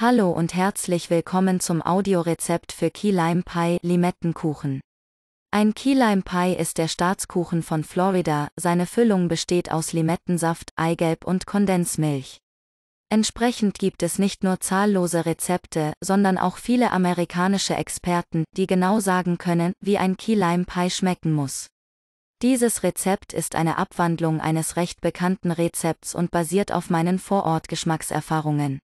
Hallo und herzlich willkommen zum Audiorezept für Key Lime Pie Limettenkuchen. Ein Key Lime Pie ist der Staatskuchen von Florida, seine Füllung besteht aus Limettensaft, Eigelb und Kondensmilch. Entsprechend gibt es nicht nur zahllose Rezepte, sondern auch viele amerikanische Experten, die genau sagen können, wie ein Key Lime Pie schmecken muss. Dieses Rezept ist eine Abwandlung eines recht bekannten Rezepts und basiert auf meinen Vorort-Geschmackserfahrungen.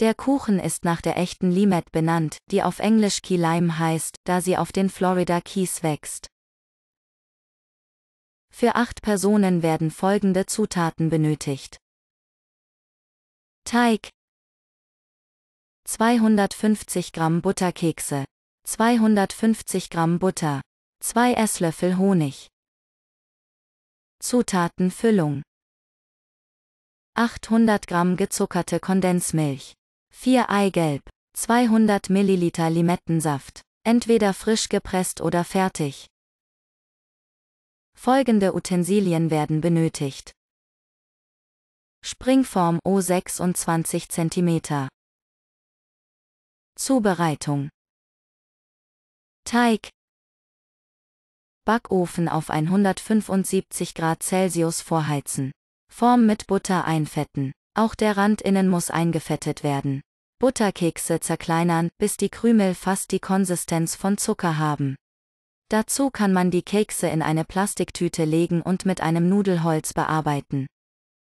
Der Kuchen ist nach der echten Limette benannt, die auf Englisch Key Lime heißt, da sie auf den Florida Keys wächst. Für acht Personen werden folgende Zutaten benötigt. Teig. 250 Gramm Butterkekse. 250 Gramm Butter. 2 Esslöffel Honig. Zutatenfüllung. 800 Gramm gezuckerte Kondensmilch 4 Eigelb, 200 ml Limettensaft, entweder frisch gepresst oder fertig. Folgende Utensilien werden benötigt. Springform O 26 cm. Zubereitung. Teig. Backofen auf 175 Grad Celsius vorheizen. Form mit Butter einfetten. Auch der Rand innen muss eingefettet werden. Butterkekse zerkleinern, bis die Krümel fast die Konsistenz von Zucker haben. Dazu kann man die Kekse in eine Plastiktüte legen und mit einem Nudelholz bearbeiten.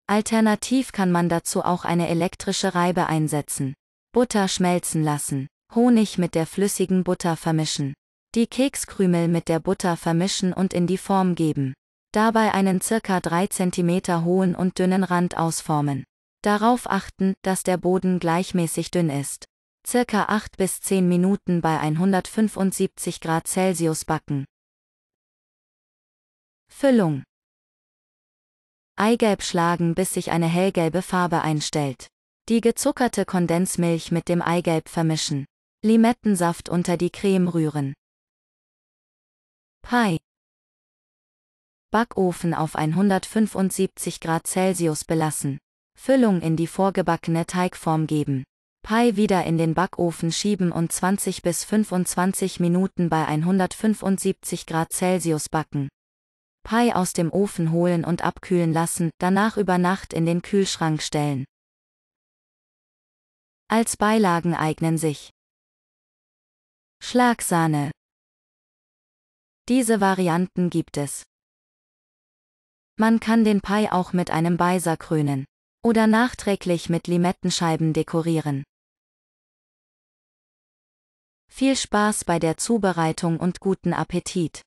Alternativ kann man dazu auch eine elektrische Reibe einsetzen. Butter schmelzen lassen. Honig mit der flüssigen Butter vermischen. Die Kekskrümel mit der Butter vermischen und in die Form geben. Dabei einen circa 3 cm hohen und dünnen Rand ausformen. Darauf achten, dass der Boden gleichmäßig dünn ist. Circa 8 bis 10 Minuten bei 175 Grad Celsius backen. Füllung. Eigelb schlagen bis sich eine hellgelbe Farbe einstellt. Die gezuckerte Kondensmilch mit dem Eigelb vermischen. Limettensaft unter die Creme rühren. Pie. Backofen auf 175 Grad Celsius belassen. Füllung in die vorgebackene Teigform geben. Pie wieder in den Backofen schieben und 20 bis 25 Minuten bei 175 Grad Celsius backen. Pie aus dem Ofen holen und abkühlen lassen, danach über Nacht in den Kühlschrank stellen. Als Beilagen eignen sich Schlagsahne. Diese Varianten gibt es. Man kann den Pie auch mit einem Beiser krönen oder nachträglich mit Limettenscheiben dekorieren. Viel Spaß bei der Zubereitung und guten Appetit!